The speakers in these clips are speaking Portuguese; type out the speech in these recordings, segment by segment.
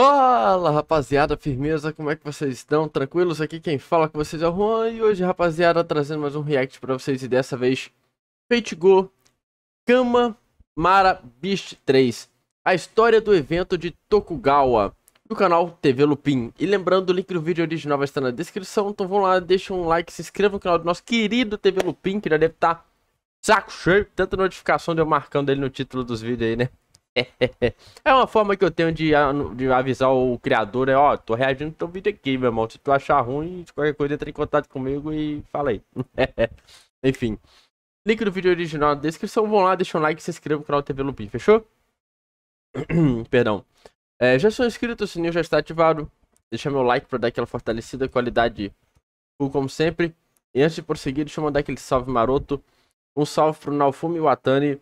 Fala rapaziada, firmeza, como é que vocês estão? Tranquilos? Aqui quem fala com vocês é o Juan e hoje rapaziada trazendo mais um react pra vocês e dessa vez Fate Go Kama Mara Beast 3 A história do evento de Tokugawa do canal TV Lupin E lembrando, o link do vídeo original vai estar na descrição Então vão lá, deixa um like, se inscreva no canal do nosso querido TV Lupin Que já deve estar saco cheio, tanta notificação de eu marcando ele no título dos vídeos aí, né? é uma forma que eu tenho de, de avisar o criador, é, ó, tô reagindo teu vídeo aqui, meu irmão. Se tu achar ruim, qualquer coisa, entra em contato comigo e fala aí. Enfim. Link do vídeo original na descrição. Vão lá, deixa um like e se inscreva no canal TV Lupin, fechou? Perdão. É, já sou inscrito, o sininho já está ativado. Deixa meu like para dar aquela fortalecida, qualidade full como sempre. E antes de prosseguir, deixa eu mandar aquele salve maroto. Um salve pro Nalfumi Watani,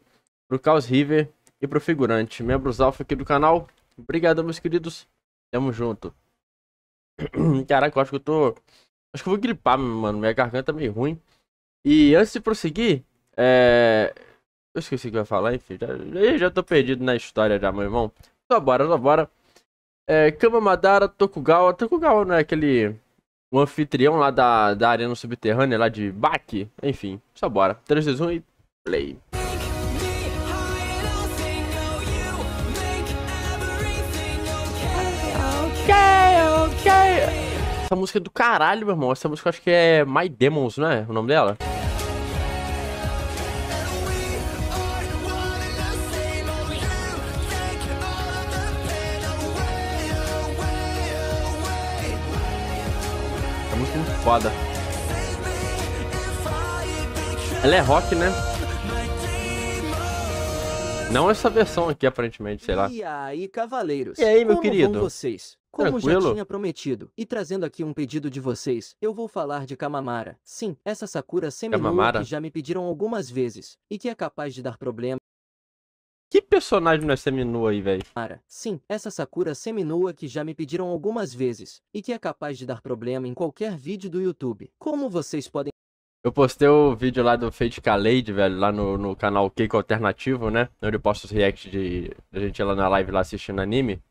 pro Caos River e pro figurante, membros alfa aqui do canal. Obrigado, meus queridos. Tamo junto. Caraca, eu acho que eu tô. Acho que eu vou gripar, mano. Minha garganta é meio ruim. E antes de prosseguir, é. Eu esqueci o que eu ia falar, enfim. Já, já tô perdido na história já, meu irmão. Só bora, só bora. É, Kama Madara, Tokugawa. Tokugawa não é aquele. O anfitrião lá da, da arena subterrânea, lá de Baki. Enfim, só bora. 3, 2, 1 e play. Essa música é do caralho, meu irmão. Essa música eu acho que é My Demons, não é? O nome dela? Essa música é muito foda. Ela é rock, né? Não essa versão aqui, aparentemente, sei lá. E aí, cavaleiros? E aí, meu como querido? Vão vocês? Como Tranquilo? já tinha prometido, e trazendo aqui um pedido de vocês, eu vou falar de Kamamara. Sim, essa Sakura seminua que já me pediram algumas vezes, e que é capaz de dar problema. Que personagem não é seminua aí, velho? Sim, essa Sakura seminua que já me pediram algumas vezes, e que é capaz de dar problema em qualquer vídeo do YouTube. Como vocês podem Eu postei o vídeo lá do Fate Kaleid, velho, lá no, no canal Cake Alternativo, né? Onde eu posto os reacts de a gente lá na live lá assistindo anime.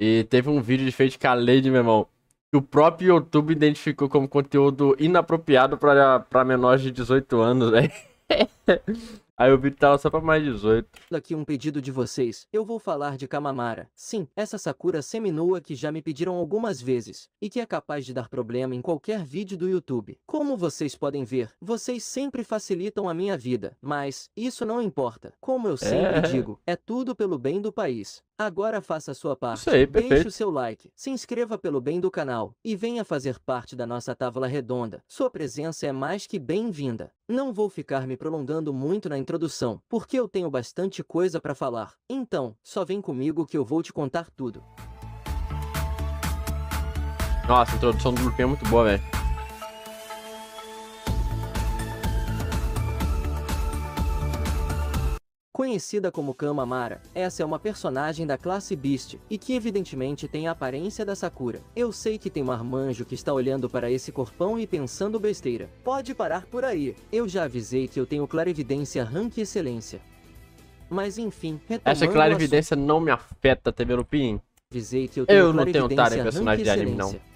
E teve um vídeo de Fate Kaleid, meu irmão, que o próprio YouTube identificou como conteúdo inapropriado pra, pra menores de 18 anos, velho. Aí o vídeo tava só pra mais 18. aqui um pedido de vocês, eu vou falar de Kamamara. Sim, essa Sakura seminua que já me pediram algumas vezes, e que é capaz de dar problema em qualquer vídeo do YouTube. Como vocês podem ver, vocês sempre facilitam a minha vida, mas isso não importa. Como eu sempre É. digo, é tudo pelo bem do país. Agora faça a sua parte. Isso aí, Deixe o seu like, se inscreva pelo bem do canal e venha fazer parte da nossa tábua redonda. Sua presença é mais que bem-vinda. Não vou ficar me prolongando muito na introdução, porque eu tenho bastante coisa para falar. Então, só vem comigo que eu vou te contar tudo. Nossa, a introdução do Lupin é muito boa, velho. Conhecida como Kamamara, essa é uma personagem da classe Beast, e que evidentemente tem a aparência da Sakura. Eu sei que tem um armanjo que está olhando para esse corpão e pensando besteira. Pode parar por aí, eu já avisei que eu tenho clarividência rank excelência. Mas enfim, Essa clarividência não me afeta, TV Lupin. avisei que eu tenho Eu não tenho em personagem de anime, não.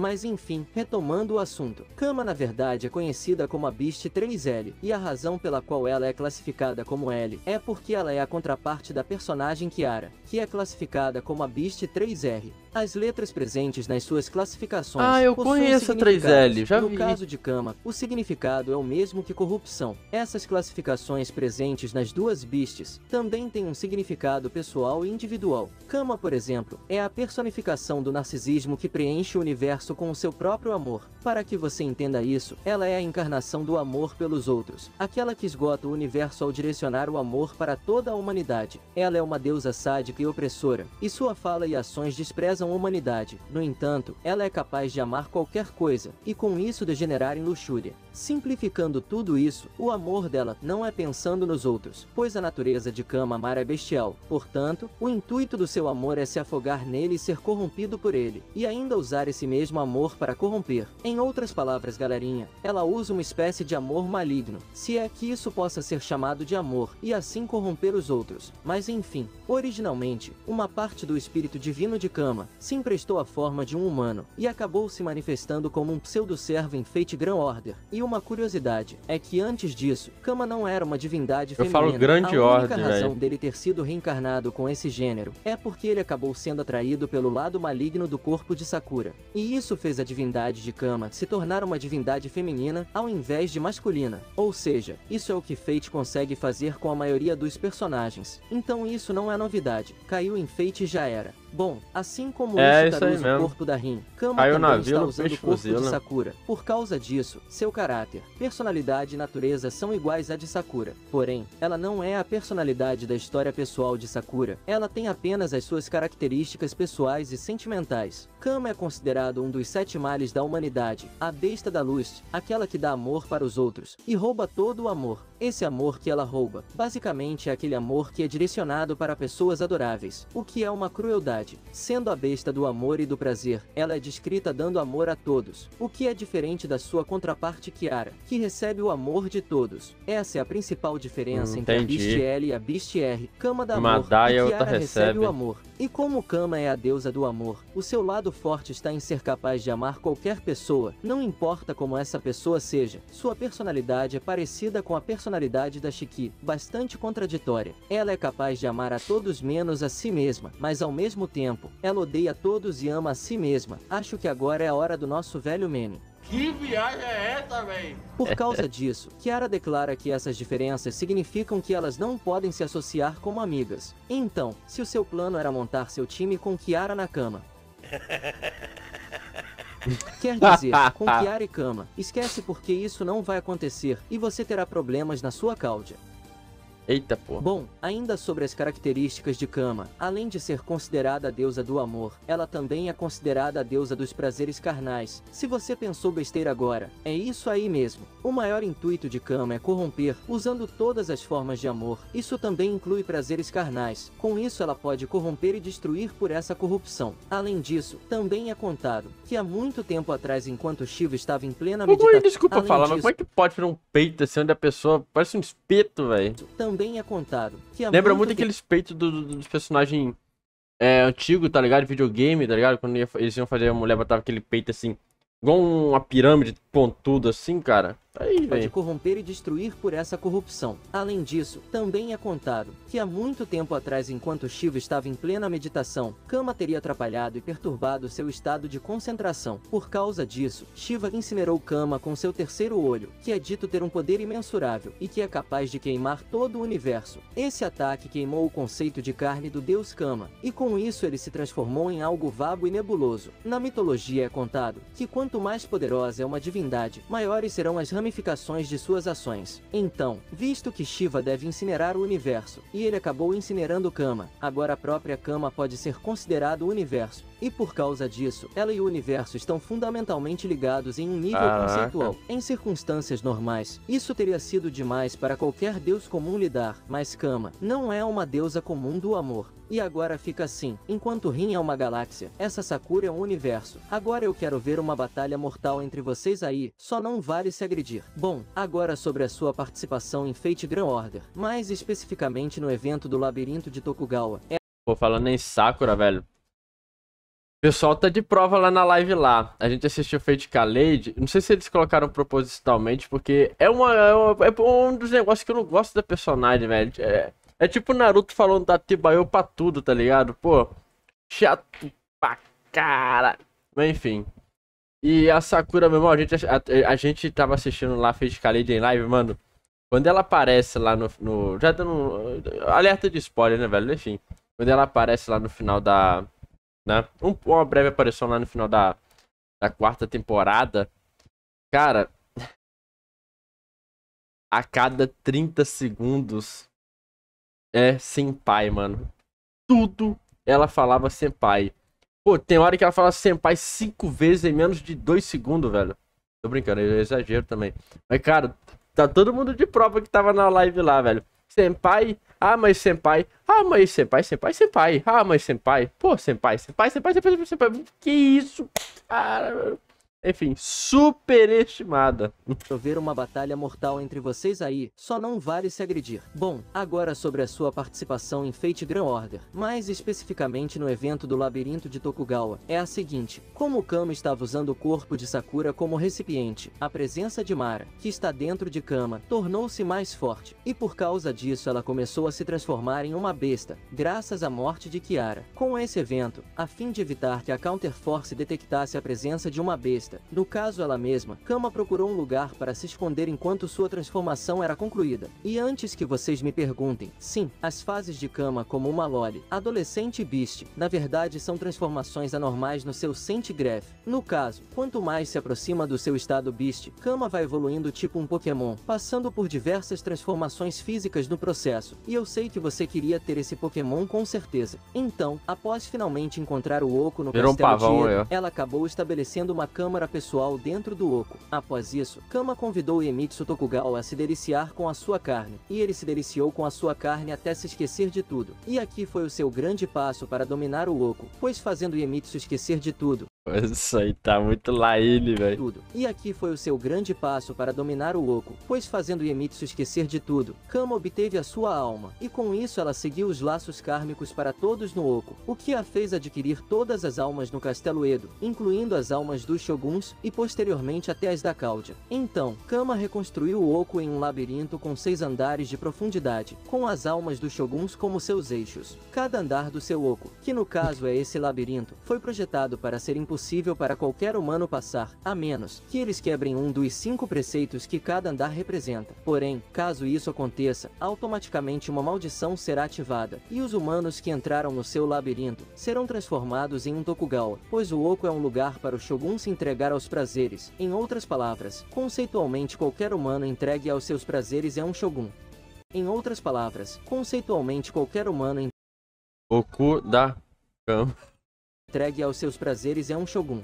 Mas enfim, retomando o assunto. Kama na verdade é conhecida como a Beast 3L, e a razão pela qual ela é classificada como L é porque ela é a contraparte da personagem Kiara, que é classificada como a Beast 3R. As letras presentes nas suas classificações Ah, eu conheço a 3L, significados. já No vi. caso de Kama, o significado é o mesmo que corrupção. Essas classificações presentes nas duas Beasts também têm um significado pessoal e individual. Kama, por exemplo, é a personificação do narcisismo que preenche o universo com o seu próprio amor. Para que você entenda isso, ela é a encarnação do amor pelos outros, aquela que esgota o universo ao direcionar o amor para toda a humanidade. Ela é uma deusa sádica e opressora, e sua fala e ações desprezam desprezam a humanidade. No entanto, ela é capaz de amar qualquer coisa, e com isso degenerar em luxúria. Simplificando tudo isso, o amor dela não é pensando nos outros, pois a natureza de Kama amar é bestial. Portanto, o intuito do seu amor é se afogar nele e ser corrompido por ele, e ainda usar esse mesmo amor para corromper. Em outras palavras, galerinha, ela usa uma espécie de amor maligno, se é que isso possa ser chamado de amor, e assim corromper os outros. Mas enfim, originalmente, uma parte do espírito divino de Kama se emprestou a forma de um humano, e acabou se manifestando como um pseudo-servo em Fate Grand Order, e e uma curiosidade é que antes disso, Kama não era uma divindade feminina. Eu falo grande a ordem, A razão véio. dele ter sido reencarnado com esse gênero é porque ele acabou sendo atraído pelo lado maligno do corpo de Sakura. E isso fez a divindade de Kama se tornar uma divindade feminina ao invés de masculina. Ou seja, isso é o que Fate consegue fazer com a maioria dos personagens. Então isso não é novidade. Caiu em Fate já era. Bom, assim como é isso usa o corpo da Rin, Kama Caiu também está usando o corpo de Sakura. Por causa disso, seu caráter, personalidade e natureza são iguais à de Sakura. Porém, ela não é a personalidade da história pessoal de Sakura. Ela tem apenas as suas características pessoais e sentimentais. Kama é considerado um dos sete males da humanidade, a besta da luz, aquela que dá amor para os outros, e rouba todo o amor. Esse amor que ela rouba, basicamente é aquele amor que é direcionado para pessoas adoráveis, o que é uma crueldade. Sendo a besta do amor e do prazer, ela é descrita dando amor a todos, o que é diferente da sua contraparte Kiara, que recebe o amor de todos. Essa é a principal diferença hum, entre a Beast L e a Beast R. Kama dá amor e Kiara recebe. recebe o amor. E como Kama é a deusa do amor, o seu lado forte está em ser capaz de amar qualquer pessoa, não importa como essa pessoa seja. Sua personalidade é parecida com a personalidade da Shiki, bastante contraditória. Ela é capaz de amar a todos menos a si mesma, mas ao mesmo tempo, ela odeia todos e ama a si mesma. Acho que agora é a hora do nosso velho meme. Que viagem é essa, véi? Por causa disso, Kiara declara que essas diferenças significam que elas não podem se associar como amigas. Então, se o seu plano era montar seu time com Kiara na cama. Quer dizer, com Kiara e cama, esquece porque isso não vai acontecer e você terá problemas na sua cauda. Eita, pô. Bom, ainda sobre as características de Kama, além de ser considerada a deusa do amor, ela também é considerada a deusa dos prazeres carnais. Se você pensou besteira agora, é isso aí mesmo. O maior intuito de Kama é corromper, usando todas as formas de amor. Isso também inclui prazeres carnais. Com isso ela pode corromper e destruir por essa corrupção. Além disso, também é contado que há muito tempo atrás, enquanto Shiva estava em plena meditação... Desculpa falar, disso, mas como é que pode ter um peito assim onde a pessoa parece um espeto, velho? Também é contado que Lembra muito, muito aqueles peitos do, do, dos personagens é, antigos, tá ligado? Videogame, tá ligado? Quando ia, eles iam fazer a mulher, botava aquele peito assim, igual uma pirâmide pontuda assim, cara. Aí, pode corromper e destruir por essa corrupção. Além disso, também é contado que há muito tempo atrás, enquanto Shiva estava em plena meditação, Kama teria atrapalhado e perturbado seu estado de concentração. Por causa disso, Shiva incinerou Kama com seu terceiro olho, que é dito ter um poder imensurável e que é capaz de queimar todo o universo. Esse ataque queimou o conceito de carne do deus Kama, e com isso ele se transformou em algo vago e nebuloso. Na mitologia é contado que quanto mais poderosa é uma divindade, maiores serão as ramificações de suas ações. Então, visto que Shiva deve incinerar o universo, e ele acabou incinerando Kama, agora a própria Kama pode ser considerado o universo. E por causa disso, ela e o universo estão fundamentalmente ligados em um nível Caraca. conceitual. Em circunstâncias normais, isso teria sido demais para qualquer deus comum lidar, mas Kama não é uma deusa comum do amor. E agora fica assim, enquanto Rin é uma galáxia, essa Sakura é um universo. Agora eu quero ver uma batalha mortal entre vocês aí, só não vale se agredir. Bom, agora sobre a sua participação em Fate Grand Order, mais especificamente no evento do Labirinto de Tokugawa. É... Pô, falando em Sakura, velho. Pessoal tá de prova lá na live lá. A gente assistiu Fate Kaleid. Não sei se eles colocaram propositalmente, porque é, uma, é, uma, é um dos negócios que eu não gosto da personagem, velho. É, é tipo Naruto falando da Tibayo pra tudo, tá ligado? Pô, chato pra cara. Mas enfim. E a Sakura, meu irmão, a gente, a, a gente tava assistindo lá Fate Kaleid em live, mano. Quando ela aparece lá no, no. Já dando. Alerta de spoiler, né, velho? Enfim. Quando ela aparece lá no final da né? Um, uma breve aparição lá no final da, da quarta temporada. Cara, a cada 30 segundos é sem pai, mano. Tudo ela falava sem pai. Pô, tem hora que ela fala senpai cinco vezes em menos de dois segundos, velho. Tô brincando, é exagero também. Mas, cara, tá todo mundo de prova que tava na live lá, velho. Senpai, ah, mas senpai, ah, mas senpai, senpai, senpai, ah, mas senpai, pô, senpai, senpai, senpai, senpai, senpai, senpai. que isso, cara, enfim, superestimada. Ver uma batalha mortal entre vocês aí, só não vale se agredir. Bom, agora sobre a sua participação em Fate Grand Order, mais especificamente no evento do Labirinto de Tokugawa, é a seguinte, como Kama estava usando o corpo de Sakura como recipiente, a presença de Mara, que está dentro de Kama, tornou-se mais forte, e por causa disso ela começou a se transformar em uma besta, graças à morte de Kiara. Com esse evento, a fim de evitar que a Counter Force detectasse a presença de uma besta, no caso ela mesma, Kama procurou um lugar para se esconder enquanto sua transformação era concluída. E antes que vocês me perguntem, sim, as fases de Kama como uma Loli, adolescente e Beast, na verdade são transformações anormais no seu Centigraph. No caso, quanto mais se aproxima do seu estado Beast, Kama vai evoluindo tipo um Pokémon, passando por diversas transformações físicas no processo. E eu sei que você queria ter esse Pokémon com certeza. Então, após finalmente encontrar o Oco no Virou um Castelo pavão, Diego, é. ela acabou estabelecendo uma câmara pessoal dentro do oco. Após isso, Kama convidou Iemitsu Tokugawa a se deliciar com a sua carne, e ele se deliciou com a sua carne até se esquecer de tudo. E aqui foi o seu grande passo para dominar o oco, pois fazendo Iemitsu esquecer de tudo, Isso aí tá muito laile, velho. tudo. E aqui foi o seu grande passo para dominar o oco, pois fazendo Iemitsu esquecer de tudo, Kama obteve a sua alma, e com isso ela seguiu os laços kármicos para todos no oco, o que a fez adquirir todas as almas no Castelo Edo, incluindo as almas dos shoguns e posteriormente até as da Cláudia. Então, Kama reconstruiu o oco em um labirinto com seis andares de profundidade, com as almas dos shoguns como seus eixos. Cada andar do seu oco, que no caso é esse labirinto, foi projetado para ser impossível para qualquer humano passar, a menos que eles quebrem um dos cinco preceitos que cada andar representa. Porém, caso isso aconteça, automaticamente uma maldição será ativada, e os humanos que entraram no seu labirinto serão transformados em um Tokugawa, pois o oco é um lugar para o Shogun se entregar aos prazeres. Em outras palavras, conceitualmente qualquer humano entregue aos seus prazeres é um Shogun. Em outras palavras, conceitualmente qualquer humano O cu da cama. Entregue aos seus prazeres é um shogun.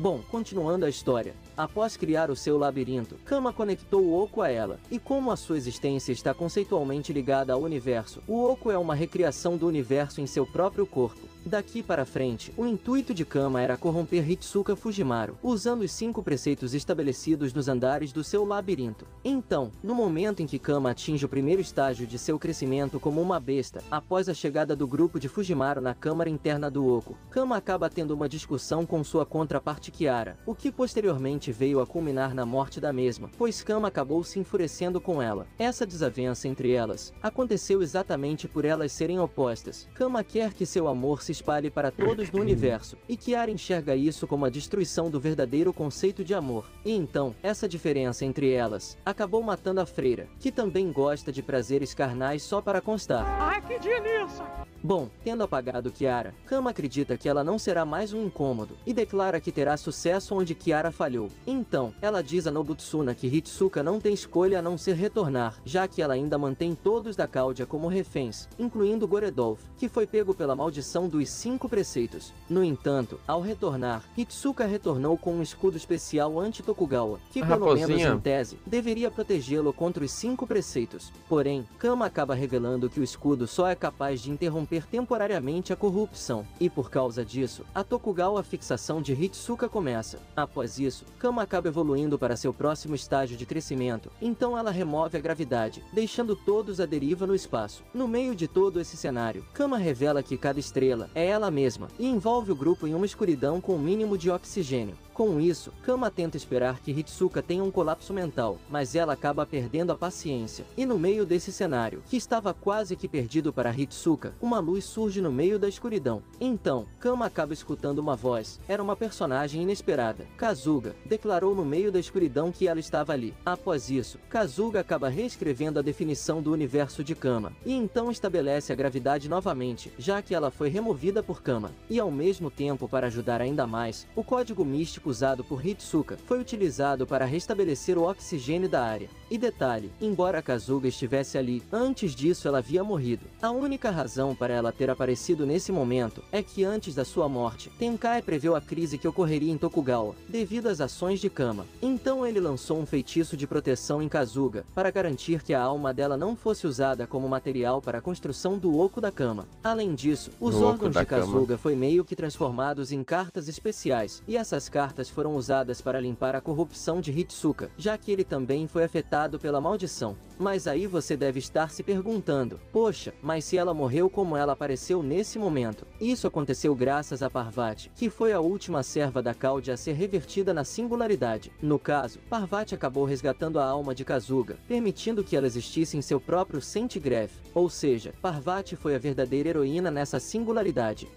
Bom, continuando a história. Após criar o seu labirinto, Kama conectou o Oco a ela, e como a sua existência está conceitualmente ligada ao universo, o Oco é uma recriação do universo em seu próprio corpo. Daqui para frente, o intuito de Kama era corromper Hitsuka Fujimaru, usando os cinco preceitos estabelecidos nos andares do seu labirinto. Então, no momento em que Kama atinge o primeiro estágio de seu crescimento como uma besta, após a chegada do grupo de Fujimaru na câmara interna do Oco, Kama acaba tendo uma discussão com sua contraparte Kiara, o que posteriormente veio a culminar na morte da mesma, pois Kama acabou se enfurecendo com ela. Essa desavença entre elas aconteceu exatamente por elas serem opostas. Kama quer que seu amor se espalhe para todos no universo, e Kiara enxerga isso como a destruição do verdadeiro conceito de amor. E então, essa diferença entre elas acabou matando a freira, que também gosta de prazeres carnais só para constar. Ai, que delícia! Bom, tendo apagado Kiara, Kama acredita que ela não será mais um incômodo e declara que terá sucesso onde Kiara falhou. Então, ela diz a Nobutsuna que Hitsuka não tem escolha a não ser retornar, já que ela ainda mantém todos da Cláudia como reféns, incluindo Goredolf, que foi pego pela maldição dos cinco preceitos. No entanto, ao retornar, Hitsuka retornou com um escudo especial anti-Tokugawa, que pelo menos em tese, deveria protegê-lo contra os cinco preceitos. Porém, Kama acaba revelando que o escudo só é capaz de interromper temporariamente a corrupção, e por causa disso, a Tokugawa fixação de Hitsuka começa. Após isso, Kama acaba evoluindo para seu próximo estágio de crescimento, então ela remove a gravidade, deixando todos à deriva no espaço. No meio de todo esse cenário, Kama revela que cada estrela é ela mesma, e envolve o grupo em uma escuridão com o mínimo de oxigênio. Com isso, Kama tenta esperar que Hitsuka tenha um colapso mental, mas ela acaba perdendo a paciência. E no meio desse cenário, que estava quase que perdido para Hitsuka, uma luz surge no meio da escuridão. Então, Kama acaba escutando uma voz. Era uma personagem inesperada. Kazuga declarou no meio da escuridão que ela estava ali. Após isso, Kazuga acaba reescrevendo a definição do universo de Kama, e então estabelece a gravidade novamente, já que ela foi removida por Kama. E ao mesmo tempo, para ajudar ainda mais, o código místico usado por Hitsuka foi utilizado para restabelecer o oxigênio da área. E detalhe, embora Kazuga estivesse ali, antes disso ela havia morrido. A única razão para ela ter aparecido nesse momento é que antes da sua morte, Tenkai preveu a crise que ocorreria em Tokugawa, devido às ações de Kama. Então ele lançou um feitiço de proteção em Kazuga, para garantir que a alma dela não fosse usada como material para a construção do Oco da Kama. Além disso, os No órgãos de. Kazuga foi meio que transformados em cartas especiais, e essas cartas foram usadas para limpar a corrupção de Hitsuka, já que ele também foi afetado pela maldição. Mas aí você deve estar se perguntando: poxa, mas se ela morreu como ela apareceu nesse momento? Isso aconteceu graças a Parvati, que foi a última serva da Caude a ser revertida na singularidade. No caso, Parvati acabou resgatando a alma de Kazuga, permitindo que ela existisse em seu próprio Centigraph. Ou seja, Parvati foi a verdadeira heroína nessa singularidade.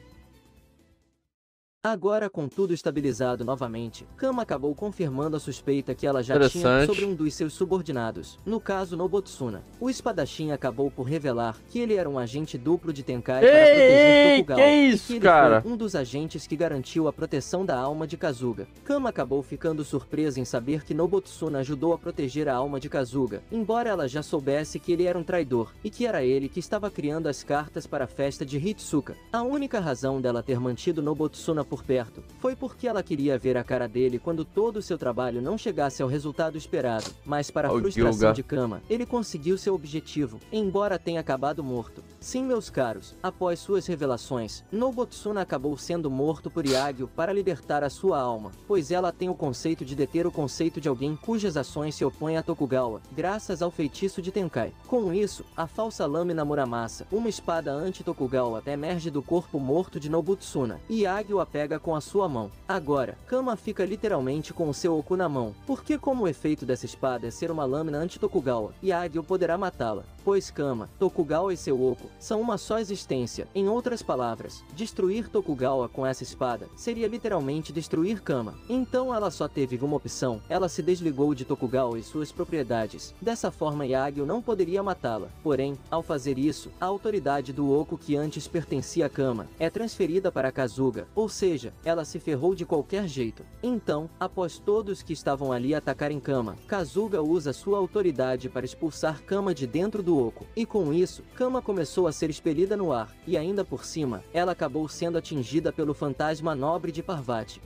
Agora com tudo estabilizado novamente, Kama acabou confirmando a suspeita que ela já tinha sobre um dos seus subordinados, no caso Nobotsuna. O espadachim acabou por revelar que ele era um agente duplo de Tenkai para proteger Ei, Tokugawa. que e isso, que ele cara? foi um dos agentes que garantiu a proteção da alma de Kazuga. Kama acabou ficando surpresa em saber que Nobotsuna ajudou a proteger a alma de Kazuga, embora ela já soubesse que ele era um traidor, e que era ele que estava criando as cartas para a festa de Hitsuka. A única razão dela ter mantido Nobotsuna por perto. Foi porque ela queria ver a cara dele quando todo o seu trabalho não chegasse ao resultado esperado, mas para a frustração de Kama, ele conseguiu seu objetivo, embora tenha acabado morto. Sim, meus caros, após suas revelações, Nobotsuna acabou sendo morto por Yagyu para libertar a sua alma, pois ela tem o conceito de deter o conceito de alguém cujas ações se opõem a Tokugawa, graças ao feitiço de Tenkai. Com isso, a falsa lâmina Muramasa, uma espada anti-Tokugawa, emerge do corpo morto de Nobutsuna, e Yagyu a pega com a sua mão. Agora, Kama fica literalmente com o seu Oku na mão, porque como o efeito dessa espada é ser uma lâmina anti-Tokugawa, Yagyu poderá matá-la, pois Kama, Tokugawa e seu Oku são uma só existência. Em outras palavras, destruir Tokugawa com essa espada seria literalmente destruir Kama. Então ela só teve uma opção, ela se desligou de Tokugawa e suas propriedades. Dessa forma Yagyu não poderia matá-la. Porém, ao fazer isso, a autoridade do Oku que antes pertencia a Kama é transferida para Kazuga, ou seja, ela se ferrou de qualquer jeito. Então, após todos que estavam ali atacarem Kama, Kazuga usa sua autoridade para expulsar Kama de dentro do Oco. E com isso, Kama começou a ser expelida no ar, e ainda por cima, ela acabou sendo atingida pelo fantasma nobre de Parvati.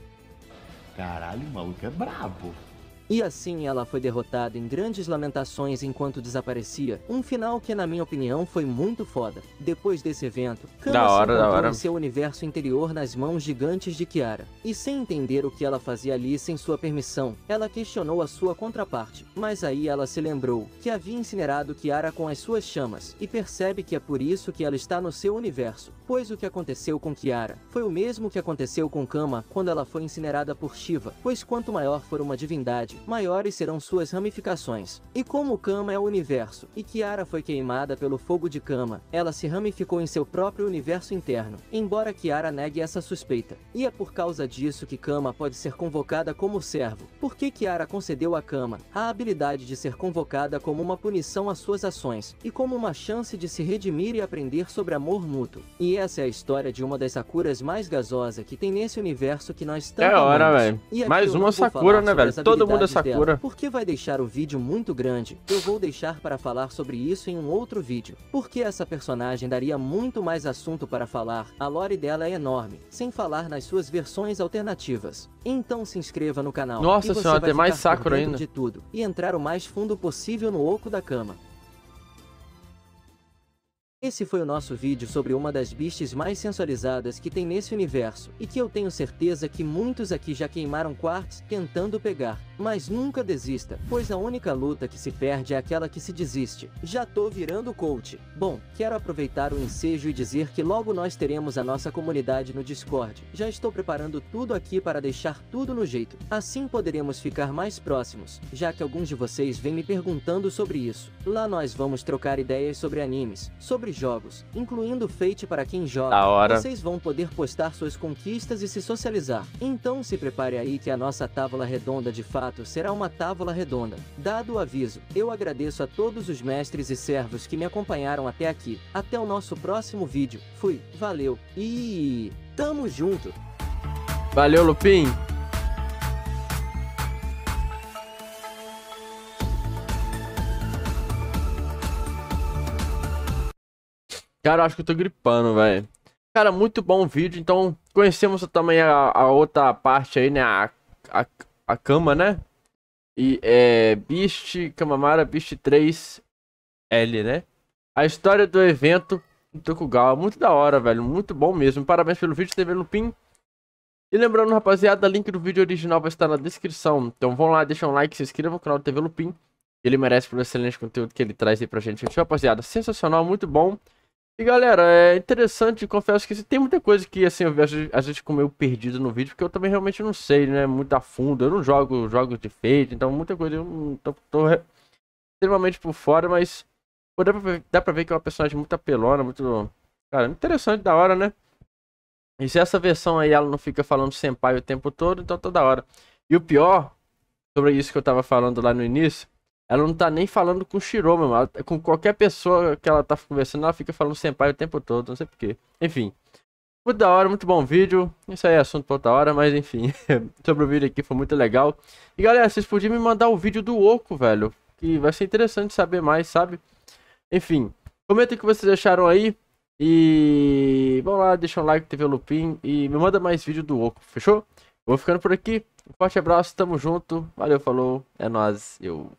Caralho, o maluco é brabo. E assim ela foi derrotada em grandes lamentações enquanto desaparecia, um final que na minha opinião foi muito foda. Depois desse evento, Kama se encontrou em seu universo interior nas mãos gigantes de Kiara. E sem entender o que ela fazia ali sem sua permissão, ela questionou a sua contraparte. Mas aí ela se lembrou que havia incinerado Kiara com as suas chamas, e percebe que é por isso que ela está no seu universo. Pois o que aconteceu com Kiara foi o mesmo que aconteceu com Kama quando ela foi incinerada por Shiva, pois quanto maior for uma divindade, maiores serão suas ramificações. E como Kama é o universo, e Kiara foi queimada pelo fogo de Kama, ela se ramificou em seu próprio universo interno, embora Kiara negue essa suspeita. E é por causa disso que Kama pode ser convocada como servo, porque Kiara concedeu a Kama a habilidade de ser convocada como uma punição às suas ações, e como uma chance de se redimir e aprender sobre amor mútuo. E essa é a história de uma das Sakuras mais gasosa que tem nesse universo que nós tanto É hora, velho. Mais uma Sakura, né, velho? Todo mundo é habilidades dela, Sakura. porque vai deixar o vídeo muito grande, eu vou deixar para falar sobre isso em um outro vídeo. Porque essa personagem daria muito mais assunto para falar, a lore dela é enorme, sem falar nas suas versões alternativas. Então se inscreva no canal. Nossa senhora, tem mais Sakura ainda. de tudo, e entrar o mais fundo possível no oco da cama. Esse foi o nosso vídeo sobre uma das beasts mais sensualizadas que tem nesse universo, e que eu tenho certeza que muitos aqui já queimaram quartz tentando pegar. Mas nunca desista, pois a única luta que se perde é aquela que se desiste. Já tô virando coach. Bom, quero aproveitar o ensejo e dizer que logo nós teremos a nossa comunidade no Discord. Já estou preparando tudo aqui para deixar tudo no jeito. Assim poderemos ficar mais próximos, já que alguns de vocês vêm me perguntando sobre isso. Lá nós vamos trocar ideias sobre animes, sobre jogos, incluindo Fate para quem joga. Da hora. Vocês vão poder postar suas conquistas e se socializar. Então se prepare aí que a nossa tábua redonda de fato será uma tábua redonda. Dado o aviso, eu agradeço a todos os mestres e servos que me acompanharam até aqui. Até o nosso próximo vídeo. Fui, valeu e tamo junto. Valeu, Lupin. Cara, acho que eu tô gripando, velho. Cara, muito bom o vídeo. Então, conhecemos também a, a outra parte aí, né? A, a, a cama, né? E é. Beast, Kamamara, Beast 3 L, né? A história do evento em Tokugawa. Muito da hora, velho. Muito bom mesmo. Parabéns pelo vídeo, TV Lupin. E lembrando, rapaziada, link do vídeo original vai estar na descrição. Então vão lá, deixa um like, se inscreva no canal do TV Lupin. Ele merece pelo excelente conteúdo que ele traz aí pra gente. Fechou, rapaziada? Sensacional, muito bom. E galera, é interessante, confesso que tem muita coisa que assim, a gente ficou meio perdido no vídeo, porque eu também realmente não sei, né, muito a fundo. Eu não jogo jogos de Fate, então muita coisa eu tô, tô extremamente por fora, mas pô, dá, pra ver, dá pra ver que é uma personagem muito apelona, muito. Cara, interessante, da hora, né? E se essa versão aí ela não fica falando senpai o tempo todo, então toda hora. E o pior, sobre isso que eu tava falando lá no início, ela não tá nem falando com o Shiro, meu ela, com qualquer pessoa que ela tá conversando, ela fica falando senpai o tempo todo, não sei porquê. Enfim. Muito da hora, muito bom vídeo. Isso aí é assunto pra outra hora, mas enfim. sobre o vídeo aqui foi muito legal. E galera, vocês podiam me mandar o vídeo do Oco, velho. Que vai ser interessante saber mais, sabe? Enfim. Comenta o que vocês acharam aí. E vamos lá, deixa um like, TV Lupin e me manda mais vídeo do Oco, fechou? vou ficando por aqui. Um forte abraço, tamo junto. Valeu, falou. É nóis. Eu